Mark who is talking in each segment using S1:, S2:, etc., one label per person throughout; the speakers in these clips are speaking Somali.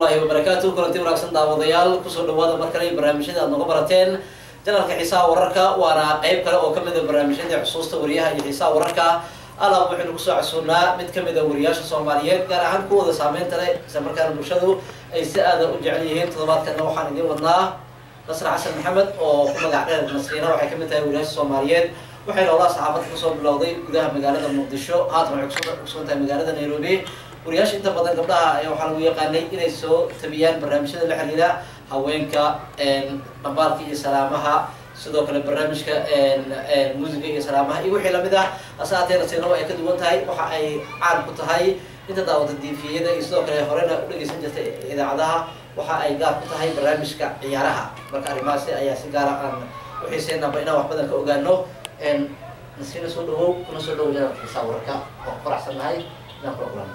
S1: allahi wabarakaatu kulanti wanaagsan daawadayaal ku soo dhawaada mar kale barnaamijyada aad noga barateen. Janalka xiisaha wararka waana qeyb kale oo ka mid a barnaamijyadii xusuusta wariyaha iyo xiisaha wararka. Alaab waxaynu ku soo casuunaa mid ka mid a wariyaasha soomaaliyeed gaar ahaan kuwooda saameynta leh isla markaana bulshadu ay si aada u jecel yihiin. Toddobaadkana waxaan idiin wadnaa nasr xasan maxamed oo ku magac dheer nasriina waxay ka mid tahay wariyaasha soomaaliyeed. Waxayna olaa saxaafadda ka soo bilowday gudaha magaalada muqdisho. Haatan waxay kusugan tahay magaalada nairobi wariyaasha inta badan gabdhaha waxaa lagu yaqaanay inay soo tabiyaan barnaamijyada la xiriira haweenka dhambaalka iyo salaamaha. Sidoo kale barnaamijka muusiga iyo salaamaha. Iyo wixii la mid ah hase haatee nasiinabo ay ka duwan tahay waxa ay caan ku tahay inta daawata diifiyada iyo sidoo kale horena u dhegeysan jirtay idaacadaha waxa ay gaar ku tahay barnaamijka ciyaaraha. Marka arrimahaasi ayaa si gaara aan uxiiseenaba inaan wax badan ka ogaano nasiina soo dhawow kuna soo dhawow janalka xisaa wararka oo faraxsan nahay inaan kula kulano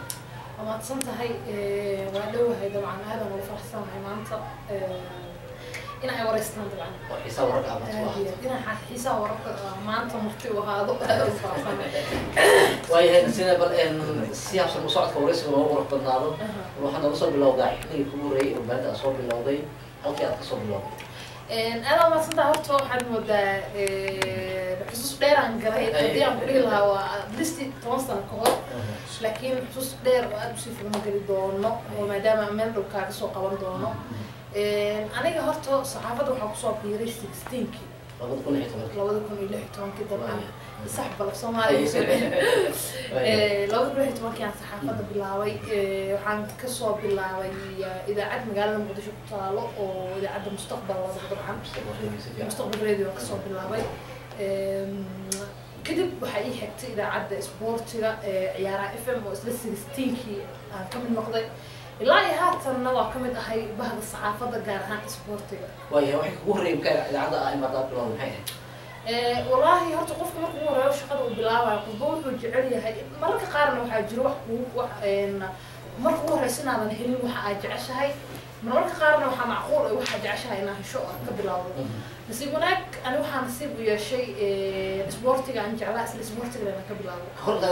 S2: mahadsan tahay waa dhowahay dabcan aadan ugu faraxsanahay maanta in ay wareystaan dabcan.
S1: Oo xisaa wararka aad
S2: aad aad wararka maanta marti u ahaado. Aad ugu faraxsanahay
S1: waayahay nasiina bal si habsan u socodka wareysiga looga qurux badnaado waxaa nooga soo bilowdaa xilligii kugu horreeyay ee warbaahinta aad soo bilowday halkii aad ka soo bilowday.
S2: Aad waa mahadsan tahay horta waxaan moodaa xusuus dheeraan galay haddii aan ku dhihi lahaa waa listi toban sano ka hor laakiin xusuus dheer oo aada u sii furma geli doono oo maadaama meel dhow kaaga soo qaban doono. Aniga horta saxaafadda waxaa ku soo biiray sixteenkii
S1: labada kun iyo
S2: labada lix iyo tobankii dabcan sax balaf soomaaliya labada kun iyo lix iyo tobankii aan saxaafadda bilaabay waxaan ka soo bilaabay idaacad magaalada muqdisho ku taalo oo idaacadda mustaqbal wada dabcan mustaqbal radio aan ka soo bilaabay kadib waxaa ii xigtay idaacadda isboortiga ciyaaraha f m oo isla sixteenkii aan ka mid noqday. Ilaa iyo haatanna waa ka mid ahay bahda saxaafadda gaar ahaan isboortiga.
S1: Waayahay waxay kugu horreeyay markaa idaacadda ah imaada bilowda maxay? Ahayd
S2: wallaahi horta qofka marka ugu horeeyo shaqada uu bilaabayo qofba wuxuu jecel yahay. Mararka qaarna waxaa jiro wax wax marka ugu horeysa inaadan helin waxa aad jeceshahay. Marmarka qaarna waxaa macquul ah waxaa jeceshahay inaa hesho aad ka bilowdo nasiib wanaag ani waxaa nasiib u yeeshay isboortiga aan jeclaa isla isboortiga inaan ka bilaabo
S1: horta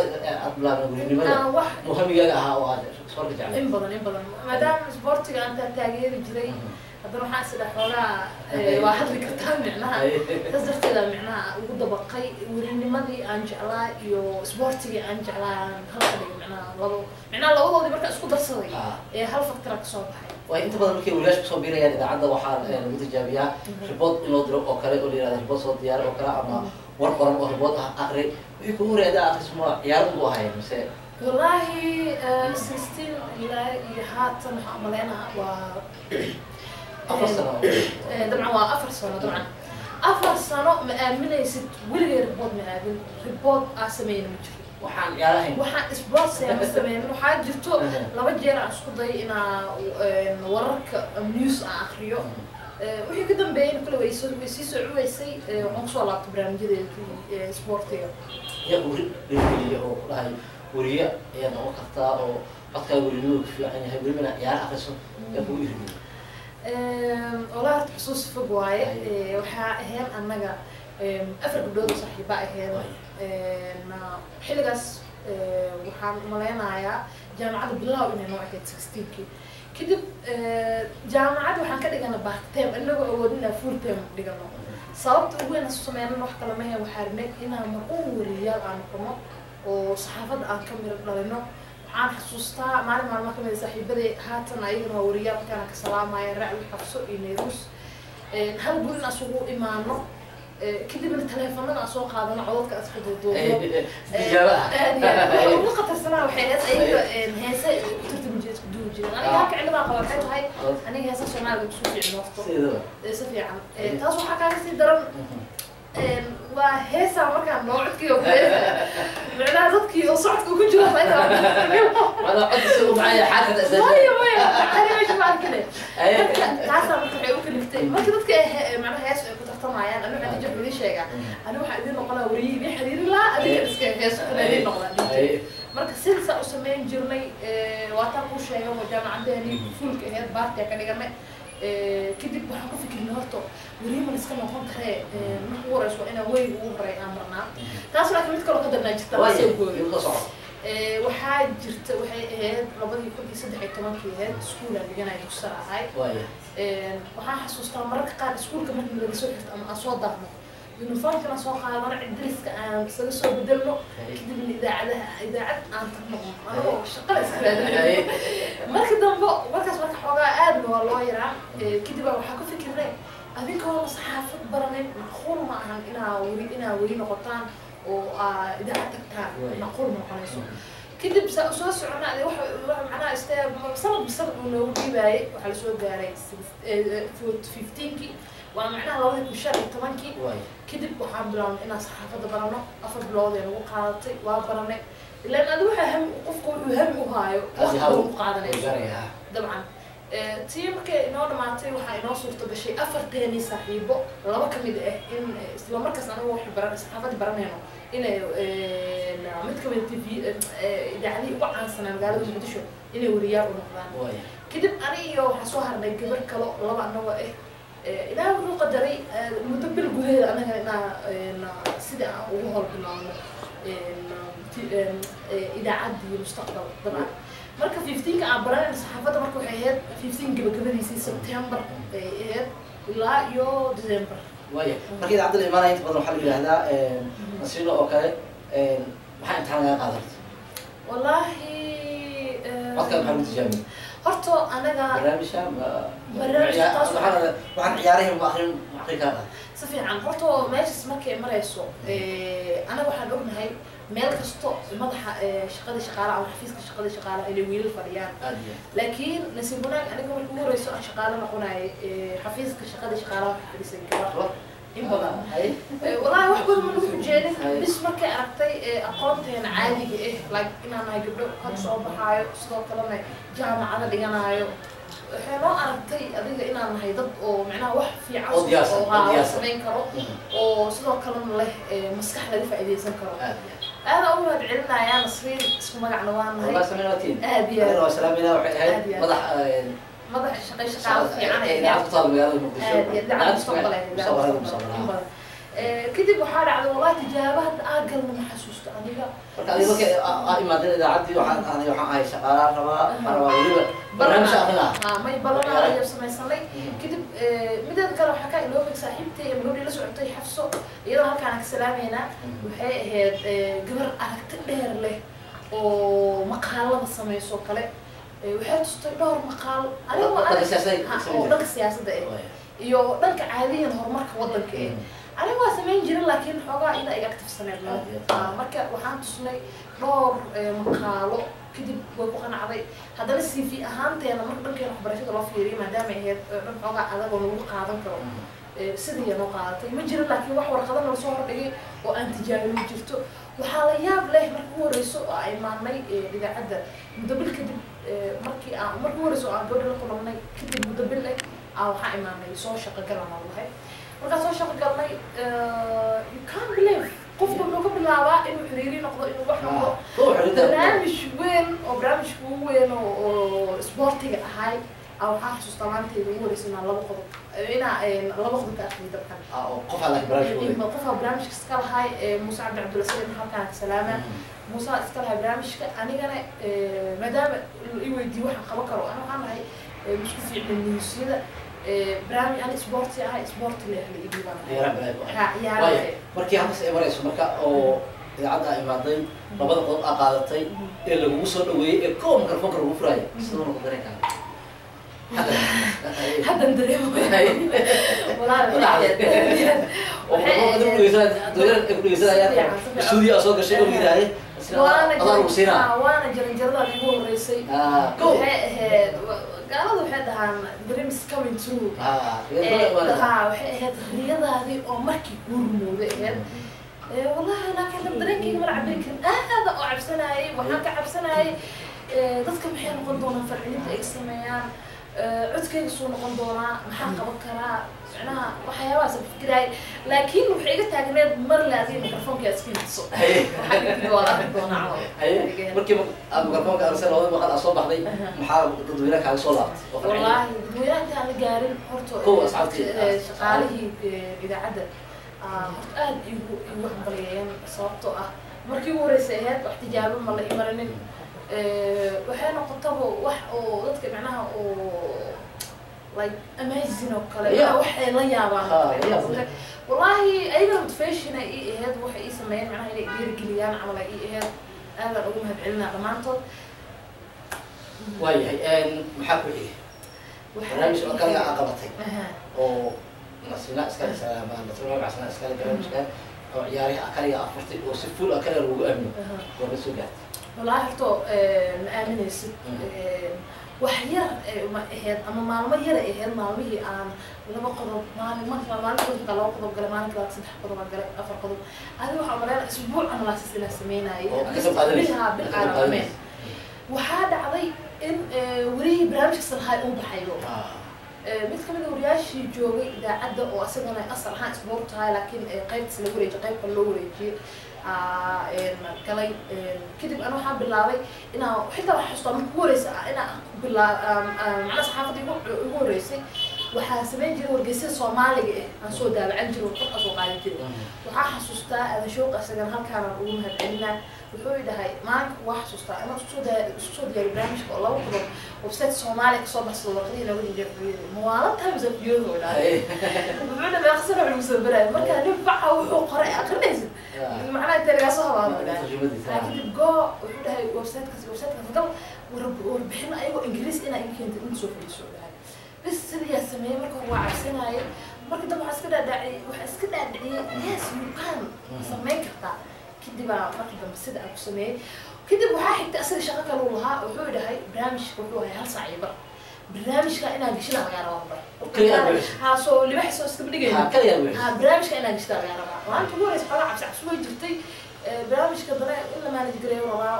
S1: aad bilaabeen gurinimada
S2: aan wax
S1: muhamigaaga ahaa oo aad isboorka jeclay
S2: in badan in badan. Maadaama isboortiga aan taa taageeri jiray haddana waxaan isdha xoogaa waa hadli kartaa micnaha. Saas darteeda micnaha ugu dabaqay werinimadii aan jeclaa iyo isboortigii aan jeclaa aan halka dhigay micnaha labo micnaha labadoodii marka isku darsaday ee hal factora ka soo baxay.
S1: Waay inta badan markay wariyaasha ku soo biirayaan idaacadda waxaa lagu tijaabiyaa ribood in loo diro oo kale oo la yihahda ribood soo diyaari oo kale ama war qoran oo ribood ah aqri wixii kugu horreeyay adaa aqrismo ciyaar ugu ahayn mise?
S2: Wallaahi sixteen ilaa iyo haatan waxaan maleynaha waa dabcan waa afar sano dabcan afar sano ma aaminaysid weligay ribood ma aamin ribood aa sameyna ma jiro.
S1: Waxaan
S2: isboortseema sameynin waxaa jirto laba jeer aan isku day inaa wararka news aan akriyo. Wixii ka dambeeyay kule way soo way sii soo cuweysay waxaan ku soo
S1: laabtay weri dhirgeliya oo ku dhahay weriye ayaa noqon kartaa oo codkaa werinimadu ku fiican yahay. Welibana ciyaar akriso yaa kugu irgeliya
S2: walaa horta xusuus fog waaye waxaa ahayn annaga afar gabdhood oo saaxiiba ahayd. Xilligaas waxaan umaleynayaa jaamacadda bilow inay noo ahayd sixteenkii. Kadib jaamacadda waxaan ka dhigana bartime inagoo awoodin inaa full time dhigano sababta ugu weyn asu sameynan wax kale mahe waxaa rinay inaan marun wariyaal aan noqono oo saxaafadda aan ka miro dhalino waxaan xasuustaa maalin maalma ka mid saaxiibaday haatan ayagana waa wariyaal markaan ka salaamaya racli xabso iyo nayruus hal gurin asugu imaano kadibna taleefanada aan soo qaadano codadka aska duuduubno
S1: tijaaba ah
S2: ugu qatarsanaa waxay hees ayaga heese ku tartami jira isku duubi jireen aniga halka cilmadaa qaba waxay tahay aniga heesa waa heesaa markaan noo codkii oo micnaha dadkii oo socodka ugu jiro
S1: maada cod si u macaya xaakada
S2: maya maya ani meesha ma arkine dadka taasaa marka waxay u kaliftay marka dadka macnaha hees ay ku tartamayaan waxaan jir idin sheegaa ani waxaa idin noqonaa wariyi idin xiriiri lahaa adiga iska hees kale idin noqdaa marka sidaasaa u samayn jirnay waataan kuu sheegay oo jaamacadeeni fulka aheyd baartiya ka dhiganay kadib waxaan ku fikirnay horta wariiman iska noqon karee marka ugu horeyso waa inaa weyga ugu horeey aan marnaa taas laakiin mid kaloo ka darnaa jirta gooyo. Eh, waxaa jirta waxay ahayd labadii kun iyo saddex iyo tobankii ahayd iskuulaan dhiganaya dugsa ahay waxaan xasuustaa mararka qaar iskuulka markii laga soo xirto ama aan soo daahno uniformkana soo qaadano cidriska aan isaga soo bedelno kadibna idaacadaha idaacad aan tagno anagoo shaqada iska marka dambe markaas marka xoogaa aadna waa loo yaraa. Eh, kadib waxaa ku fikirnay adinkoo saxaafad baranin macquul ma ahan inaa weli inaa weli noqotaan oo aa idaacad tagtaan. Macquul ma noqonayso. Kadib saa soo socona ade waxa macnaha iste sanad bisanad uu noogu dhiibaayay waxaa la soo gaaray fifteenkii waa macnaha labadii kun shan iyo tobankii? Kadib waxaan bilaabnay inaan saxaafadda barano afar bilood ee nagu qaadatay waa baranay. Ilaan adi waxaa hami qofka wuxuu hami u haayo waqti
S1: hawl
S2: uu ku qaadanayso dabcan. Eh, tii markay inoo dhamaatay waxaa inoo suurta gashay afarteeni saaxiibo laba ka mid ah in eh, isla markaas anagu wax baran saxaafadii baranayno inay eh, mid ka mid tv idaacadihii ugu caansanaa magaalada muqdisho inay wariyaal u noqdaan. Kadib ani iyo waxaa soo harnay gabar kalo laba anagoo ah Ilaahay wuxuu qadaray muddo bil gudaheeda anaga inaa sidii aan ugu hor bilaabno een, ti- een, eh, idaacaddii mustaqbal dabcan marka fifteenka aan baranayna saxaafadda marka waxay ahayd fifteen gabagabadiisii september ay ahayd ilaa iyo december
S1: waaya marka idaacadda la imaanaya inta badan waxaa la yidhahdaa nasiilo oo kale maxaa imtixaan laga qaadan
S2: wallaahi
S1: codka maxaa lagu tijaabiyey
S2: horta anaga
S1: barnaamijka waxaan ciyaarihii ma akrin ma akrin karaa
S2: si fiican horta meeshaas markay marayso anaga waxaan ognahay meel kasto madaxa eh, shaqadii shaqaalaha ama xafiiska shaqadii shaqaalaha inay wiilal fadhiyaan. Laakiin nasiib wanaag aniga markii ugu horeyso aan shaqaale noqonayay eh, xafiiska shaqadii shaqaalaha waxay fadhiisay gabar in badan. Eh, wallaahi wax badan ma lagu bis markay aragtay aqoonteena caadiga ah like inaan nahay gabdho had soo baxaayo sidoo kalena jaamacada dhiganaayo waxay noo aragtay adiga inaan nahay dad oo micnaha wax fiican
S1: oo
S2: samayn karo oo sidoo kalena leh eh, maskax laga faa'iidaysan karo. Aada ugu mahad celinaya nasriin isku magacna waa nahay. Aad iyo aad
S1: madax
S2: madax shaqay fiican aad iyo aad mustaqbal kadib waxaa dhacda walaa tijaabahan aan galna ma xasuusto
S1: adiga. Aa imaadeen idaacaddii waxaan ahay shaqaalaan rabaa rabaa weliba barnaamij
S2: akhrinaa may balanaa ayaan samaysanay. Mm. Kadib mideeda kale waxaa kaa iloobay saaxiibtay ee gabadhii la socotay xafso iyadoo halkaan ka salaameynaa mm. waxay ahayd gabar aragti dheer leh oo maqaalada samayso kale. Waxay tustay dhowr maqaal. Anigoo
S1: dhanka siyaasadda
S2: eh oh, iyo dhanka caadiyan horumarka waddanka eh. Mm aniga waa samayn jirin laakiin xoogaa ina iga actifsaneed Ah, marka waxaan tusnay dhowr eh, maqaalo kadib way ku qanacday. Haddana c v ahaanteena marka dhankeena waxbarashada loo fiiriyo maadaama ay ahayd eh, dhan xoogaa adag oo lagu qaadan karo. Eh, sidii noo qaadatay. Ma jirin laakiin wax warqado nala soo hordhigay oo aan tijaabin jirto. Waxaa la yaab leh marka ugu horeyso oo ay maannay eh, idaacadda muddo bil kadib markii aan marka ugu horeyso oo aan gabadha la kulannay kadib muddo bil eh aa waxaa imaanay soo shaqo galan oo lahay markaan soo shaqo galnay you can't believe qofka wuxuu ka bilaabaa inuu xiriiri noqdo inuu wax noqdo barnaamij weyn oo barnaamijka ugu weyn oo sportiga ahay a waxaa xasuustaa maanta ugu wareysa inaa laba qodob inaa laba qodob ka akhriyay dabkan qofa barnaamijka iska lahay muuse cabdi cabdulasalim halkaan salaama muusaa iska lahay barnaamijka anigana maadaama i weydiiye waxaan qaban karo waxaan nahay isku fiicnay eh, la idhiibaan ha ciyaara
S1: waayo markii halkaas ay marayso marka oo idaacadda ay imaaday labada qodob aa qaadatay ee lagugu soo dhaweeyey ee koob mikrofoonka lagu furaayo. Sidoo noqon dareen kaaga hadda
S2: haddan dareemo. Walaal
S1: oo mikrofoonka dib u dhegeysanaya dooyar ay ku dhegeysanayaan stuudio soo gashay oo yidhaahay
S2: waana jaranjarada igu horeysay
S1: Ah,
S2: waxay ahayd gaalada waxay dhahaan dreams coming true
S1: Ah,
S2: Eh, haa waxay ahayd riyadaadii oo markii kuu rumowday ahayd Eh, wallahi laakiin dad dareenkayga mala cabiri karin aada oo cabsanayay waxaan ka cabsanayay eh, dadka maxay noqon doonaan farcilinta ay sameeyaan Eh, codkayga suu noqon doonaa maxaa qaban karaa micnaha waxyaabahaas fikiraay laakiin waxay iga taagneed marle adiga microfonki aad
S1: isfintiso markiiba aad microfonka arise labada maqal aad soo baxday maxaa dadweynaha kaaga soo laabtay?
S2: Wallahi dadweynaha aan la gaarin horta ah, shaqaalihii idaacadda ah, horta aad igu igu hambalyeeyeen sababtoo ah markii ugu horreysay ahayd wax tijaabo ma la imaranin mm. waxay noqotaba wax oo dadka micnaha oo like amazing oo kale.
S1: Yeah.
S2: wax ay la yaabaan. Kale.
S1: yeah.
S2: wallaahi ayaga motivation ay ii ahayd waxay ii sameeyeen macnaha inay dhiirigeliyaan camal ay ii ahayd. Aadaan ugu mahadcelinaa dhammaantood.
S1: Waayahay maxaa ku xigay barnaamij oo kaliga aa qabatay oo nasina iskale salaamaan nasina magacsana iskale barnaamijka oo ciyaarihi kaliga afartay oo si full ah kaliga lagu aamino. Goorma soo gaartay.
S2: Wallaahi horto ma aaminaysid
S1: Mm.
S2: Wax yar ahayd ama maalmo yar ay ahayd maalmihii aan laba qodob maalin marka maalin qodob laba qodob galay maalin kalaad saddex qodob aan galay afar qodob. Adiga waxaa maleynaa isbuuc analysis inaa sameynaaye
S1: oo ka qayb qaadanaysa
S2: bilha bil
S1: ka qayb
S2: aan dhameen
S1: qaadanaysa.
S2: waxaa dhacday in welihii barnaamijka salhaay uu baxayo.
S1: Ah,
S2: mid ka mid a wariyaashii joogay idaacadda oo asagana asal ahaan isboort tahay laakiin qaybtiis la wareejiyay qaybka loo een, galay kadib ana waxaan bilaabay inaa xitaa waxaa xustaa marka horeysa inaa bilaa macnaha saxaafadda igu horeysay waxaa sameyn jiray wargeysyada soomaaliga eh aan soo daabacan jiray oo kor ka soo qaadan jiray.
S1: Mm.
S2: waxaa xasuustaa aadan shooq isagana halkaanaan ugu mahadcelinaa wuxuu i dhahay maalinka waa xasuustaa inaan isku soo diyaariyo barnaamijka oo laba kulan website soomaaliya ka soo baxsado warqadihii nooga jinjeerfiyada muwaala times of years oo dhahay
S1: Ay,
S2: wuxuu dhahay aqsana wax lagu soo baraayo marka nin baca wuxuu qoray aqrinaysid
S1: ah,
S2: macnaha intee lagaa soo habaano dhahay
S1: ah.
S2: kadib go wuxuu dhahay websitekaas websitekaas gal war- warbixino ayagoo ingiriis inaa iga keentay in soo fadhiiso dhahay bis sidiyaa sameeyey marka waa cabsanaayay marka dab waa iska dhaadhaaciyey waxaa iska dhaadhiciyey yes you can. Samayn kartaa kadibaa marka dambe sida aan ku sameeyey kadib waxaa xigta asaga shaqo kalu lahaa wuxuu dhahay barnaamijka wuxuu ahay hal saac iyo bar barnaamijka inaan gishida lagaa rabaa bar ha soo libax soo iskaba dhigay
S1: ha barnaamijka inaan
S2: gishida lagaa rabaa maanta ugu horeysa xogaa cabsi cabsi way jirtay barnaamijka dare in la maanaj gareeyo rabaa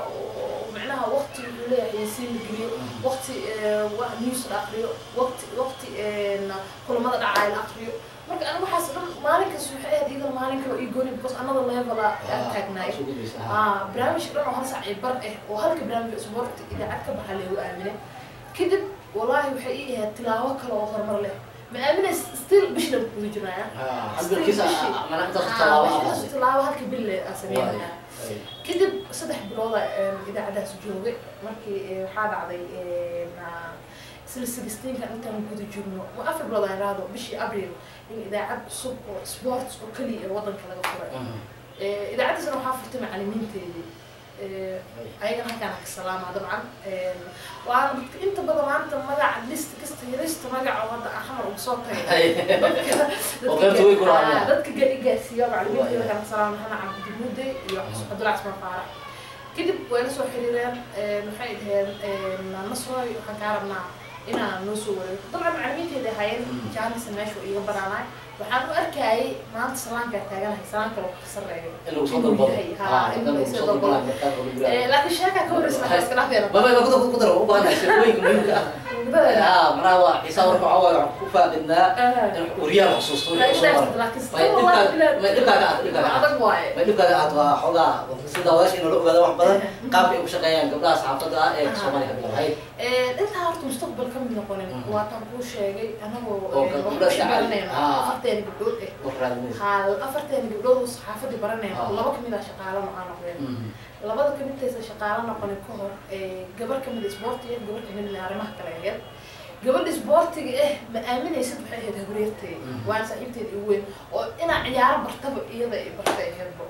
S2: macnaha waqti wuxuu leeyahay insiin la geliyo waqti eh, news la akriyo waqti waqti eh, kulamada dhacaya la akriyo marka aniga waxaas dhan maalinkaas waxay ahayd iyadan maalin kale ii gooni because anada levelaa aan taagnaay
S1: ah,
S2: barnaamijka dhan oo hal sac bar ah oo halka barnaamijka isboorti idaacad ka baxa leegu aaminay kadib walaahi waxay ii ahayd tilaabo kale oo horumar leh. Maaminay still bishna kugu
S1: jirnaayaa
S2: tilaabo halka bil aan
S1: sameynaa
S2: kadib saddex bilooda idaacadaas joogay markii eh, waxaa dhacday eh, sixteenka intaan guda jirno ma afar bilood aan idhaahdo bishii abril in idaacad cusub oo sports oo keliya ee wadanka laga furay. Eh, idaacaddiisana waxaa furtay macalimiinteedii. Ayagana halkaan ka salaama dabcan Eh, waana dadka inta badan maanta magaca list kasta helista magaca hadda axmar ugu soo tagay
S1: Ay,
S2: dadka. Ah, dadka ga- igaarsiiya macalimiinteeda
S1: Waaya.
S2: kana salaama maxamed cabdi muudey iyo cabdullahi casmaan faarax kadib way la soo xiriireen eh, waxay dhaheen nasroy waxaan kaa rabnaa inaan noo soo wareego dabcan macalimiinteeda ahaayeen
S1: Mm.
S2: jaanisa meesha oo iiga banaanaay waxaan u arkaayay maanta salaankaa taaganahay salaanka lagu sarreeyo laakiin sheekaa ka horreysa waxaa iskalaafeena dhaafeena
S1: Baba, baba, ku dar- ku dar, u baahannahay sheekooyinka muhiimka ah. Ah, macnaha waa xisaab warka waxaa waaye waxaan ku faaqidnaa in wariyaha xusuusto. May dhibkaaga- aad- waa xoogaa sida wadaasha in loo ogaado wax badan qaabka ay u shaqeeyaan gabdhaha saxaafadda ah ee Soomaaliya ka bilaabay.
S2: intaa horta mustaqbal ka mid noqonin waataan kuu sheegay anagoo afarteena gabdhood eh afarteena gabdhood oo saxaafadii baranayno
S1: Ah.
S2: laba ka mid ah. Shaqaalana aan noqdeen Labada kamidtaysa shaqaalo noqonin ka hor eh, gabar ka mid isboortiga gabar kamidna arrimaha kale ahayd gabadha isboortiga eh ma aaminaysid waxay ahayd habreertay
S1: Mhm.
S2: waana saaxiibteed igu weyn oo inaa ciyaaro bartaba iyada ay bartay ahaydba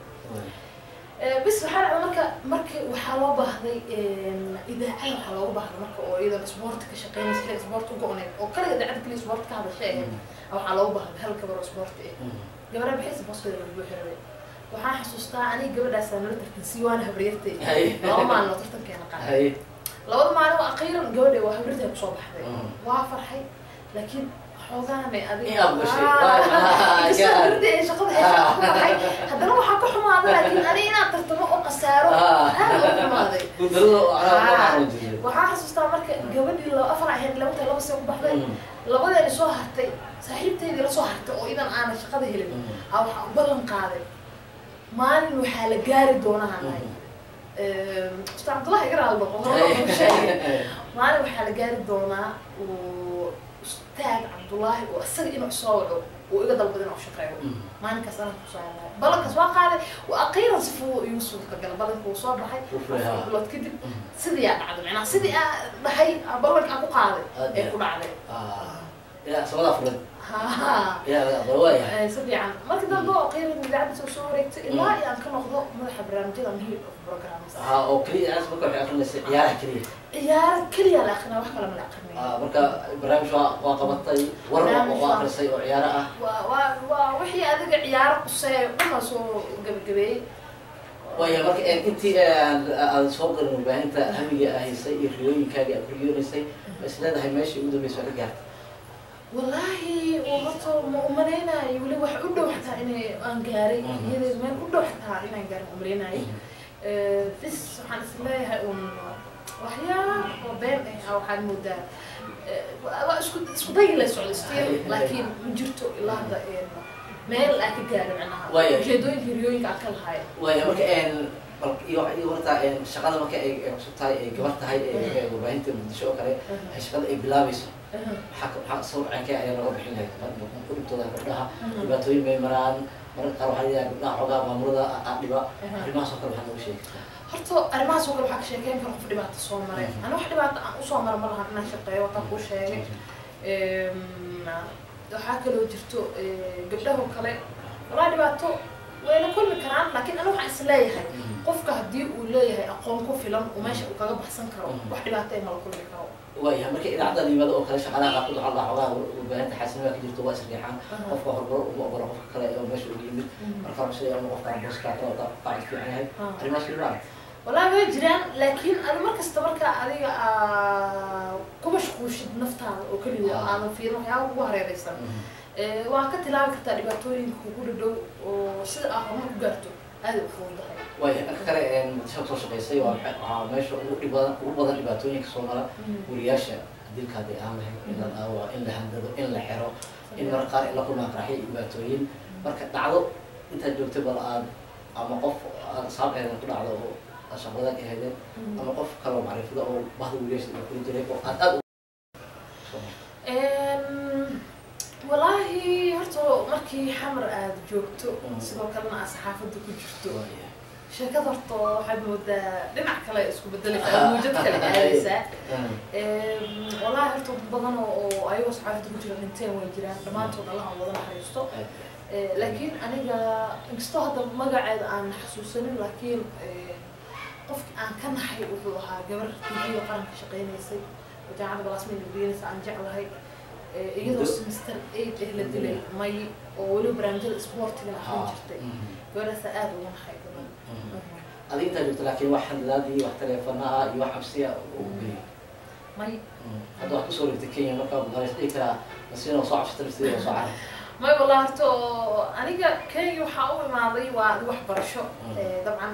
S2: Eh, bis waxaa dhacda marka marka waxaa loo baahday idaacada waxaa loogu baahday marka oo iyadan isboorti ka shaqeynaysa xilliga isboorti u go'neyd oo kaliga idaacada kaliya isboorti ka hadashay ahayd waxaa loogu baahday hal gabar oo isboorti ah
S1: Mm.
S2: gabadha bixisa booskeeda lagu xiray waxaan xasuustaa aniga gabadhaasa nala tartansi waana habaryartay
S1: Hay.
S2: laba maalin oo tartankeena qaaday labada maalin oo aqiiran gabadha waa habaryartay ku soo baxday
S1: Mm.
S2: waa farxay laakiin xoogaanay
S1: gashay.
S2: Ah, shaqada ku farxay haddana waxaa ka xumaaday laakiin aniga inaan tartamo oo qasaaro
S1: Ah.
S2: aad u xumaaday Ah. waxaan xasuustaa marka gabadhii laba afar ahayd laba tahay laba see ku baxday
S1: Mm.
S2: labadeeni soo hartay saaxiibteydii la soo hartay oo idan aanan shaqada helin
S1: Mm.
S2: aa waxaa u ballan qaaday maalin waxaa la gaari nahay. Ustaad cabdullahi garaaldo hore sheegay maalin waxaa la gaari doonaa uu cabdu cabdullaahi oo isaga inuu soo waco uu iga dalbada inuu shaqeeyo. Maalinkaas anaa ku soo helay balankaas waa qaaday. Waa aqiiran sifuu igu suurta gala balanka uu soo baxay afar bilood kadib sidii aa dhacday macnaha sidii aa dhahay balanka aa ku qaaday
S1: Aad
S2: ee ku dhacday si fiican marka dambe oo qiiran idaacadda soo soo wareegtay ilaa iyo aan ka noqdo madaxa barnaamijyada muhiim of programs
S1: oo keliya aas marka waxay akrinaysay ciyaaraha keliya
S2: ciyaaro keliya la akrinaa wax kale ma la akrinay
S1: marka barnaamij waa waa qabatay
S2: Barnaamij
S1: waa akrisay oo ciyaaro ah
S2: waa waa wixii adiga ciyaaro quseeyo dhanaa soo gabagabeeyey
S1: waaya marka intii aad soo galin warbaahinta hamiga ah haysay iyo riyooyinkaaga aad ku riyoonaysay ma is leedahay meeshii ugu dambeysay waa ka gaartay
S2: والله ومطو مرينا يولي وحدة وحتى إني أنقاري هذا زمان كله حتى علينا أنقار آه، أي بس سبحان الله
S1: هم
S2: وحيا وبين أو حد مدة.
S1: آه، وأشكو أشكو ضيلة إيه، ما horta shaqada marka ay cusub tahay ay gabar tahay warbaahinta muqdisho oo kale ay shaqada ay bilaabayso. Ka- maxaa sawircankee ayaa looga bixin lahayd ku dhibtooda gabdhaha dhibaatooyin bay maraan. Mararka qaar waxaa layaha gabdhaha xoogaa maamulada aa dhiba. Arrimahaas oo kale waxaa nooga sheegi kartaa
S2: horta arrimahaas oo kale waxaa ka sheekeyn kara qof dhibaato soo maray. Ana wax dhibaato aan u soo mara ma lahan inaan shaqeeyo wataan kuu sheegay. Waxaa kaloo jirto gabdhahoo kale. Walaa dhibaato way la kulmi karaan laakiin ana waxaan is leeyahay. Qofka haddii uu leeyahay aqoon ku filan uu meesha uu kaga baxsan karo
S1: Mhm.
S2: wax dhibaato ay mala kulmi karo.
S1: Waayahay marka idaacadda yimaado oo kale shaqaalaha qaarkood waxaa la xoogaa warbaahinta xaasinima ka jirto waa isriixaan qofka horumar uma ogola qofka kale oo meesha uga yimid. Marka waxaa sheegaya ama qofka booska kale oo qaacid fiican yahay.
S2: Ah.
S1: arrimahaas maa
S2: walaa way jiraan laakiin adi markasta marka adiga ku mashquushid naftaada oo keliya
S1: Ah.
S2: aadan fiirin waxyaaba ugu hareeraysan waa ka tilaabi kartaa dhibaatooyinka kugu dhadhow oo sida aa horumar ku gaarto aada u fududahay
S1: dhanka kale muqdisho soo shaqaysay waa meesha ugu badan ugu badan dhibaatooyinka soo mara. Wariyaasha dilka hadday aan lahayn in la dhaawaco in la handado in la xero in mararka qaar la kulmaan qaraxyo dhibaatooyin. Marka dhacdo intaad joogtay bal aad ama qof aad saab eedan ku dhacdo oo shaqadan ka heleen ama qof kale oo macrifada oo bahda wariyaasha kuli jiray oo aad aad u
S2: Em, walaahi horta markii xamar aada joogto
S1: Mm.
S2: sidoo kalena aad saxaafadda ku jirto.
S1: Waaya.
S2: sheekada horta waxaad moodaa dhinac kale isku bedelaysaa muujad kale aadaysaa
S1: Mm.
S2: Walaahi horta badan oo oo ayagoo saxaafadda ku jira dhinteen way jiraan. Dhammaantood allaha wada naxariisto. Eh, laakiin aniga inkastoo hadda magaceeda aan xasuusanin laakiin eh, qofki aan ka naxay wuxuu ahaa gabar tv qaranka shaqeynaysay oo jaamacadda balaasmay nabadiinaysa aan jeclahay iyadoo semester eight eh la dilay may oo weliba barnaamijyada
S1: Ha.
S2: akhrin jirtay gabadhaasa aada ugu naxay badan
S1: adiga intaa joogto laakiin wax handadaad iyo wax taleefanaha iyo wax xabsiya uu geliyay
S2: may
S1: hadda waxaad ku soo dhigtay kenya marka bugaalays dhihi karaa nasiina soo cabsata nafteeda soo carab
S2: may walaa horta aniga kenya waxaa u imaaday waa adi waxbarasho
S1: Mm.
S2: Eh, dabcan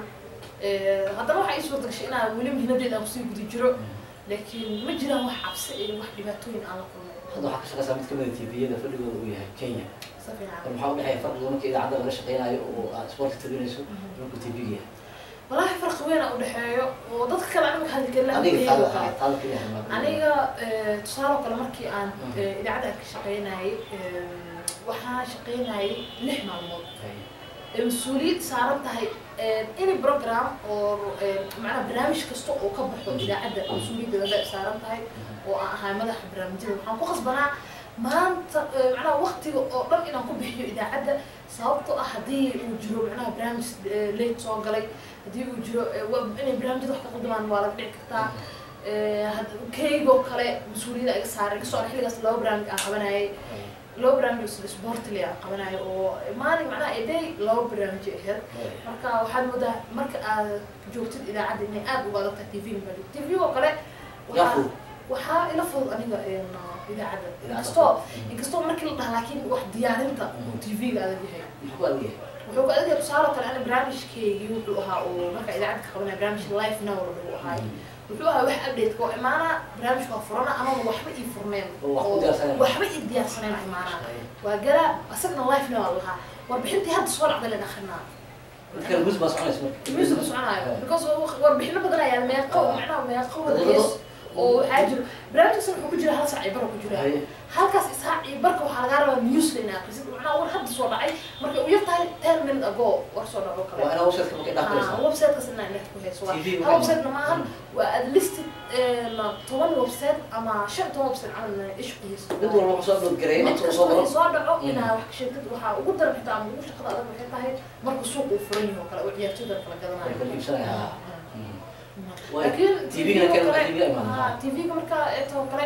S2: haddana waxaa ii suurta gashay inaan weli muhiimadeeda aan ku sii guda jiro laakiin ma jiraan wax cabsi iyo wax dhibaatooyin aan la kulmay
S1: hadda waxaa ka shaqaysaa mid ka mid a tviyada fadhigooda uu yahay kenya bal maxaa udhexeeya farqiga marka idaacadda laga shaqeynayo oo aad sportka tabinayso markuu tvga yahay
S2: walaahi farqi weyn aa udhexeeyo oo dadka kale aniga hadli kale
S1: adiga
S2: kale
S1: taada haa taada keliya maa
S2: aniga eh, tusaale oo kale markii aan idaacadda aan ka shaqeynayay waxaan shaqeynayay lix maalmood mas'uuliyad saaran tahay any program oo macnaha barnaamij kasta oo ka baxo idaacadda mas'uuliyaddeeda ay saaran tahay oo aan ahay madaxa barnaamijyada. Waxaan ku qasbanaa maanta macnaha waktiga oo dhan inaan ku bixiyo idaacadda sababtoo ah haddii uu jiro macnaha barnaamij late soo galay haddii uu jiro inay barnaamijyada wax ka qaldamaan waa laga dhici kartaa. Keygoo kale mas'uuliyadda iga saaray ka soo xilligaas laba barnaamij aan qabanayay laba barnaamij oo sportly aan qabanayo oo maalin macnaha eday laba barnaamij ay ahayd marka waxaad moodaa marka aad joogtid idaacadda inay aada uga adag tahay tv badi tv oo kale waxaa ila fudud aniga een, idaacadda. Inkastoo
S1: Mm.
S2: inkastoo markii la dhaha laakiin wax diyaarinta uu adag yahay.
S1: Muxuu ku adag yahay.
S2: Wuxuu ka adag yahay tusaale kale ana barnaamijkeygii wuxuu ahaa oo marka idaacadda ka qabanaya barnaamij live now uu ahaay wuxuu ahaa wax update oo imaana barnaamijka waa furana amaba waxba ii furneen
S1: Oo wax ku diyaarsaneen.
S2: waxba ii diyaarsaneen imaana waa galaa asagna live now aa lahaa warbixintii hadda soo dhacday leen akrinaa
S1: marka mus baa soconaysa marka
S2: music ku soconayo because warbixino badan ayaa meeqo
S1: Ah.
S2: macnaha meeqo
S1: Daqiiqado.
S2: wargeys oo waxaa jiro barnaamijkaasna wuxuu ku jira hal saac iyo baro ku jira
S1: Haye.
S2: Halkaas isaac iyo barka waxaa lagaa rabaa newska inaa akhrisid macnaha war hadda soo dhacay marka u yar tahay ten minute ago war soo dhaco kale.
S1: Waa inaa
S2: net ku hayso. Waa
S1: TV
S2: hal
S1: waxay-
S2: website na maahan waa at least toban website ama shan toban website camal inaa ish ku hayso.
S1: Mid walba soo upload gareeyay
S2: mid kasta
S1: galo
S2: soo dhaco
S1: Mm.
S2: inaa wax ka sheegtid. Waxaa ugu daran xitaa ama ugu shaqada adag waxay tahay marka suuq uu furan yahay oo kale oo ciyaartooyda kala gadanayo
S1: ha Mm. Way-
S2: laakiin
S1: TV-ga ha.
S2: marka intoo kale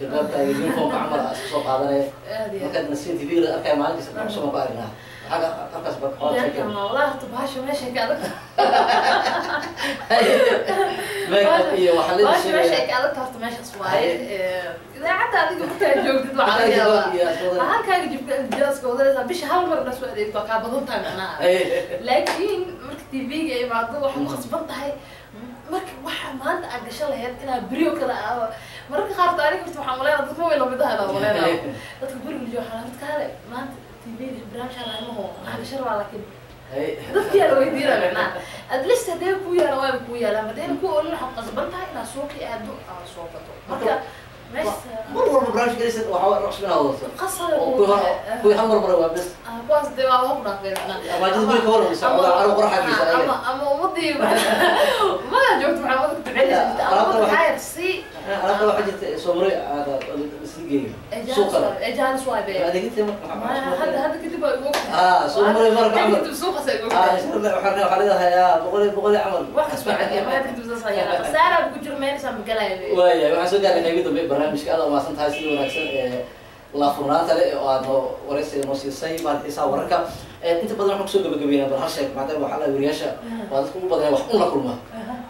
S1: jalbaabkaaga uniformka camal iska soo qaadanaya
S2: aad iyo aad
S1: markaad nasiin TV-ga la arkaya maalinkiisa dhan ku soo ma ku aragnaa xagga halkaas ba xoolaha
S2: Deerka
S1: sheekeen
S2: ma walahi horta bahasha meesha ka adag
S1: make-up iyo waxaa la
S2: bahasha meesha
S1: sheegaya
S2: ka adag horta meeshaas waaye idaacadda adiga markaa joogtid waxaa laga
S1: Halkaaga
S2: yaabaa
S1: iyo aswada
S2: halkaaga jibka jaaska wadanaysaa bisha hal mar na soo adeegto waa kaa badan tahay macnaha laakiin marka tv-ga ay imaado waxay ku khasban tahay marka waxa maanta aad gasho lahayd inaa beriyo kale aa mararka qaar taariikh horta waxaan maleynaa dadka way la mid ahay baan maleynaa dadka beriga liyo waxaa horta kaale maanta tv-ga barnaamijka laamaho maxaa gasho rabaa laakiin dadkii la weydiina macnaha at least hadee ku yaalla waaba ku yaalaan hadee ku olin waxaad qasban tahay inaad suuqii aado aad soo gato marka meesha
S1: mar walba barnaamij gelisa waxaa ruxsbinaa wadato
S2: qasada
S1: oo kuwii hor kuwii hal mar mara waa bes
S2: kuwaas dee waa waa ku dhaafeen macnaha
S1: amaajada guri ka warrameysa odaa anigu qoraxagiisa
S2: ama
S1: ayaga
S2: ama ummadii mada joogto maxaa wadka duceynaysa ama
S1: Alaabta
S2: wadka
S1: waxay-
S2: xayar si
S1: alaabta waxaa jirta soomari aada isla geeyo suuqana
S2: ejaanis waay be
S1: adeegintay marka
S2: Ma- hadda hadda kadib waa igu
S1: ah soomari marka
S2: hadda
S1: camal
S2: kadib suuqasa igu
S1: ah insha Allah waxaa waxaa leedahay ah boqol iyo boqol iyo camal
S2: wax kasba cadiya ma hadda kadib saas ayaa khasaara ku jiro meelisa magalaya be
S1: waaya waxaan soo gaarnay qaybi dambe barnaamijka aad umaasan tahay sida wanaagsan ee laafurnaanta leh oo aad noo waraysiga noo siisay baad xiisaa wararka inta badan waxaan ku soo gabagabeynaa bal hal sheeg maadaama waxaa laha wariyaasha waa dadka ugu badan wax un la kulma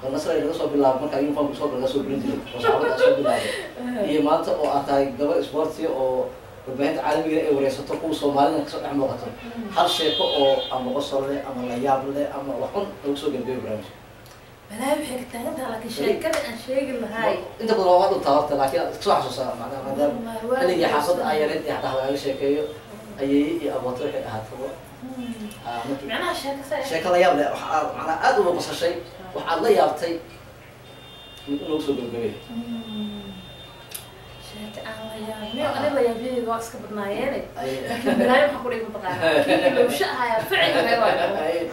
S1: bal nasra laga soo bilaabo markaa uniformka soo laga soo gelin jiray oo saxaabada soo bilaabay iyo maanta oo aad tahay gabar sporti oo warbaahinta caalamiga ee wareysato kuwa soomaalida ka soo dhex muuqato hal sheeko oo ama qosol leh ama la yaab leh ama wax un lagu soo gabagabeyo barnaamijka
S2: balaa waxay ka taagan tahay laakiin sheekada aan sheegi lahay
S1: inta badan waa dhuntaa horta laakiin aad soo xasuusaa macnaha maadaama xilligii xaafadda ayareed iyo xataa lagaga sheekeeyo ayeeye iyo abooto waxay ahaataba ah,
S2: macnaha
S1: sheeko la yaab leh waxa aad macnaa aad uga qosashay waxaad la yaabtay in lagu soo
S2: sheeka reebaayo
S1: ay-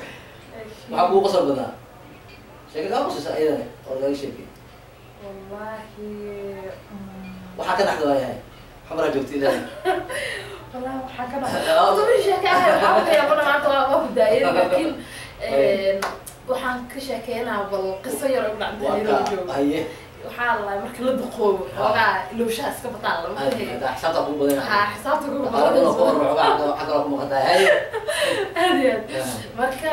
S1: maxaa kugu qosol badnaa. Sheeko kaa ayadana? Oo laga sheekay
S2: wallahi
S1: waxaa ka dhaxda waayahay xamaraa joogta
S2: waxaa ka sheeka waxaa yaabana maanta waa ku laakiin waxaan ka sheekeynaa bal qiso yar
S1: haye
S2: waxaa la marka la duqoobo xoogaa ilowshaha iska
S1: haye
S2: aad iyo aad. Marka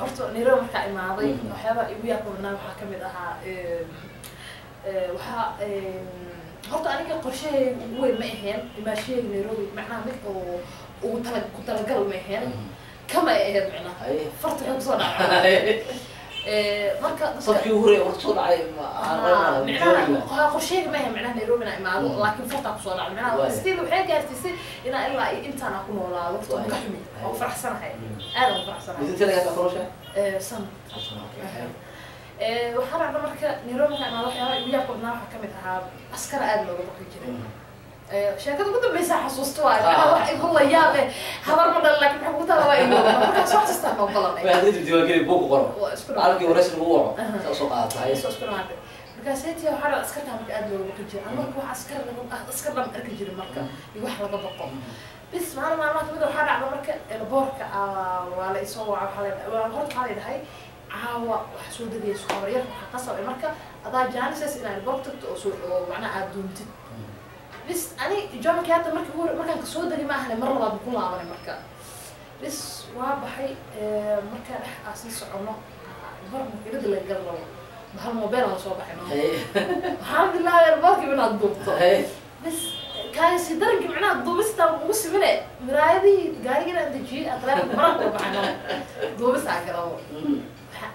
S2: horta nairobi markaa imaaday
S1: Mhm.
S2: waxyaabaa igu yaabbanaa waxaa ka mid ahaa waxaa horta aniga qorshahayga ugu weyn ma ahayn imaashahayga nairobi macnaha mid oo ugu tala ku talagal ma ahayn kama ay ahayd macnaha
S1: haye
S2: farta waxay ku soo dhacay marka dadka
S1: sabkii ugu horreeya warka soo dhacay ma
S2: Ah,
S1: aan
S2: micnaha qorsheyga maaha micnaha nairobi inaa imaado
S1: Mm.
S2: laakiin fartaa ku soo dhacay micnaha
S1: Waaya.
S2: still waxay gaarsiisay inaa ilaa iyo intaan aan ku noolaado horta
S1: Waaya.
S2: maka xumi oo
S1: Waaya.
S2: faraxsanahay
S1: Mm.
S2: aad aan u faraxsanahay
S1: Idinka laga aqoonsha?
S2: Eh, sanad Eh, waxaa dhacda marka nairobi markaa imaado waxyaaba igu yaabka badnaa waxaa ka mid ahaa askar aad looga baqi jiray Eh, sheekada ugu dambeysa xasuusta waayo
S1: Ah.
S2: macnaha wax igu la yaab eh habar ma dhalin laakiin maxaa taala waa igu markaa soo xasuustaa ma balanay
S1: Way haddii diiwaangeli qoro.
S2: waa
S1: Caalamkii waraysi lagu waco.
S2: Aha.
S1: Saa soo
S2: isku dhamaatay markaasay tii waxaa dhacda askartaa marka aad looga baqi jiray. Ama wax askar laga askar lama arki jirin marka iyo wax laga baqo bis maalin maalmaha ka mid waxaa dhacda marka elboorka waa la isoo waca waxaa waa horta waxaa la dhahay caawa waxa soo degayso habaryar waxaa qasab marka adaa janices inaad elboork tagto oo soo oo macnaha aad duuntid bis ani jomo kenyatta markii ugu hore markaan ka soo degi ma ahane mar labaad ku laabanay marka bis waa baxay markaa dhex aa sii socono bar makiinada laga gal rabo hal mobile aan soo baxay marka
S1: Haye.
S2: waxaan bilaabay elboorkiiba inaad duubto
S1: Haye.
S2: bas kaasi daranki macnaha duubista ugu simine miraayadii gaarigana aan dejiyey atleetka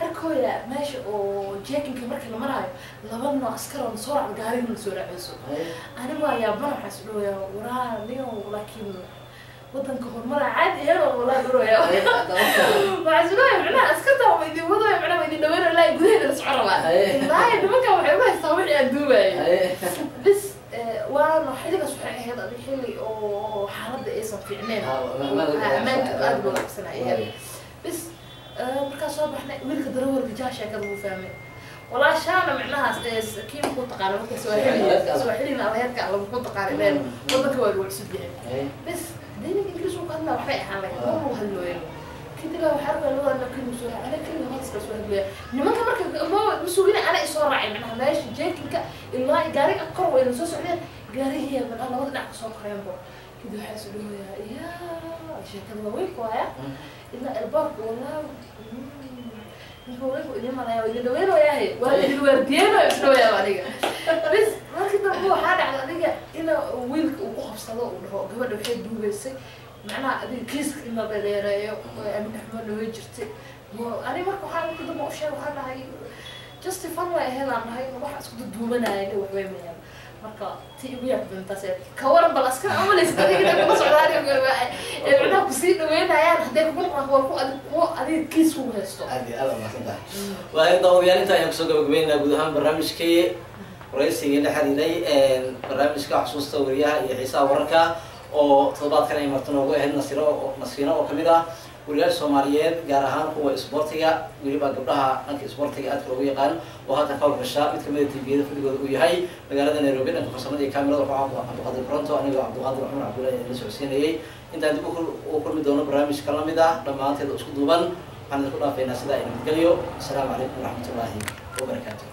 S2: arkooyaa meesha oo jeekinka markii la maraayo laba noo askar oo soo raac gaarigana soo raaceyso anigu waa yaabana waxaa is dhowyaa waraa niyo laakiin wadanka horumara caadi iyadoo walaa dhuraya waxaa is dhowyaa macnaha askarta waa idin wadaya macnaha waa idin dhaweyn ilaa gudaheeda la socon rabaa. Ilaahay nimanka waxay uga haystaa wixii aan duubayo bis waana xilligaas waxay ahayd adi xilli oo xaaladda aysan fiicneen ammaanka aada loo qabsanaya bis markaa soo baxnay wiilka darawarka jaa sheekada uu fahmay walaashaana micnahaas kiima ku taqaana marka swaaxili swaaxilina alaheedka alla ku taqaana leen wadanka waa lagu cusub yahay bis dininka ingiriis uu ka hadlaa waxbay ahaan lahayd ma lagu hadlooyo kadib waxaa rabaa labada nakin soo raacay ana keliga hooska soo hadlaya nimanka marka ma ma sugina ana isoo raacay macnaha meesha jeekinka ilaa gaariga kor wayna soo socdeen gaarihiya macnaha labada dhinac kasoo koreenbo kadib waxaa isu dhawayaa yaa sheekada waa weyn kuwaaya ilaa albaabka walaa ninka weynku idin malaya idin dhaweynayahay waa idin bis markii dambe waxaa ina wiilka uu ku qabsado uu dhaho gabadha waxay duubeysay macnaha adiga kiiska in la dheereeyo amin jirtay ani marka waxaa markii dambe u sheeg waxaa dhahay justifan way ahayd aan dhahay isku mayaan marka ti igu yaabintaas ka waran bal askar amalaysa adigina kuma socdaan ku sii dhaweynayaan hadday kugu noqon waa ku adig kuwo adiga kiis kugu haysto
S1: aad iyo aad waa mahadsantahay waayo daawadayaal inta ayaan ku soo gabagabeynaa guud ahaan barnaamijkii waraysigii la xiriiray barnaamijka xusuusta wariyaha iyo xiisaha wararka oo toddobaadkan ay marti noogu ahayd nasiro nasiino oo ka mid ah wariyaal soomaaliyeed gaar ahaan kuwa isboortiga weliba gabdhaha dhanka isboortiga aadka loogu yaqaan oo haatan ka howlgasha mid ka mid a tviyada fadhigooda uu yahay. Magaalada nairobi dhanka farsamada iyo kamerada waxaa cabdiqaadir koronto anigoo cabdiqaadir cumar cabdullahi la socodsiinayay intaan dib u kulmi doono barnaamijka la mid ah dhammaanteed oo isku duuban waxaan idinku dhaafaynaa sidaa ay nabadgelyo. Asalaamu calaykum waraxmatullaahi wabarakaatu